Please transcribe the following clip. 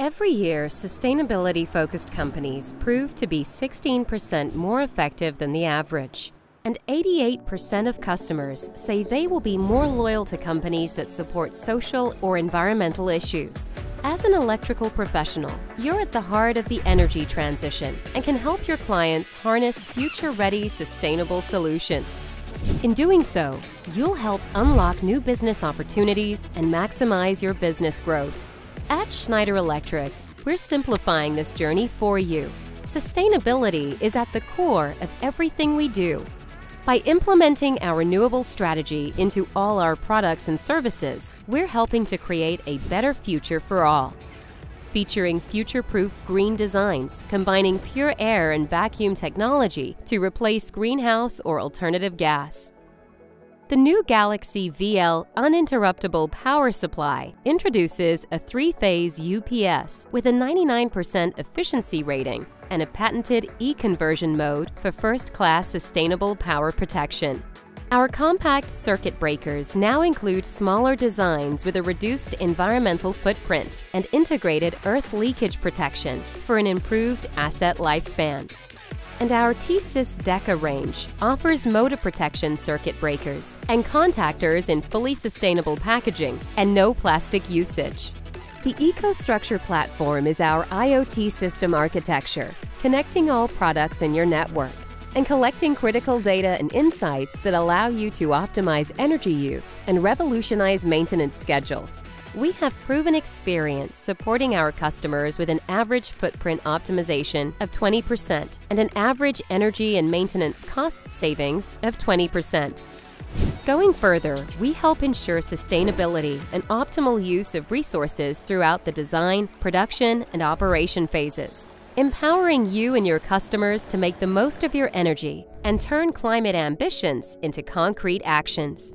Every year, sustainability focused companies prove to be 16% more effective than the average. And 88% of customers say they will be more loyal to companies that support social or environmental issues. As an electrical professional, you're at the heart of the energy transition and can help your clients harness future ready sustainable solutions. In doing so, you'll help unlock new business opportunities and maximize your business growth. At Schneider Electric, we're simplifying this journey for you. Sustainability is at the core of everything we do. By implementing our renewable strategy into all our products and services, we're helping to create a better future for all. Featuring future-proof green designs, combining pure air and vacuum technology to replace greenhouse or alternative gas. The new Galaxy VL uninterruptible power supply introduces a three-phase UPS with a 99% efficiency rating and a patented e-conversion mode for first-class sustainable power protection. Our compact circuit breakers now include smaller designs with a reduced environmental footprint and integrated earth leakage protection for an improved asset lifespan and our TeSys Deca range offers motor protection circuit breakers and contactors in fully sustainable packaging and no plastic usage. The EcoStruxure platform is our IoT system architecture, connecting all products in your network and collecting critical data and insights that allow you to optimize energy use and revolutionize maintenance schedules. We have proven experience supporting our customers with an average footprint optimization of 20% and an average energy and maintenance cost savings of 20%. Going further, we help ensure sustainability and optimal use of resources throughout the design, production, and operation phases empowering you and your customers to make the most of your energy and turn climate ambitions into concrete actions.